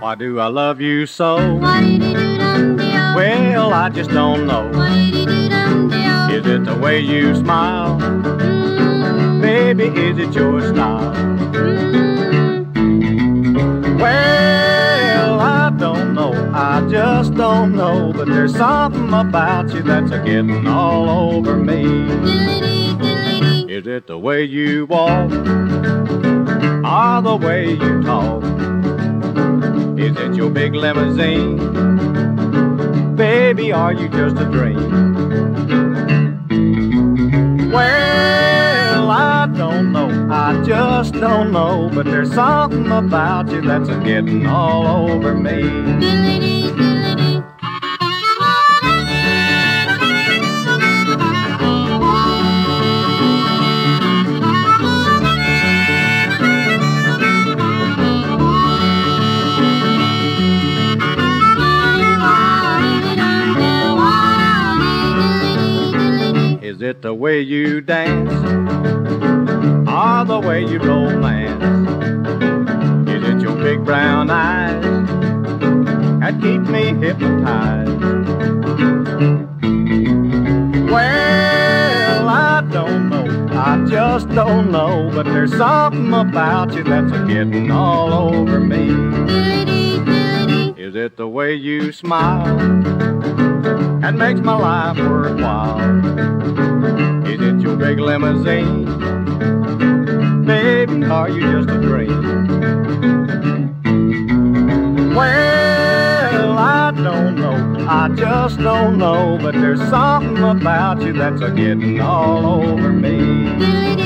Why do I love you so? Well, I just don't know. Is it the way you smile? Baby, is it your style? Well, I don't know. I just don't know. But there's something about you that's a getting all over me. Is it the way you walk? Or the way you talk? Is it your big limousine? Baby, are you just a dream? Well, I don't know, I just don't know, but there's something about you that's getting all over me. Is it the way you dance? Or the way you romance? Is it your big brown eyes that keep me hypnotized? Well, I don't know, I just don't know, but there's something about you that's a getting all over me. Is it the way you smile that makes my life worthwhile? Is it your big limousine? Baby, are you just a dream? Well, I don't know, I just don't know, but there's something about you that's a getting all over me.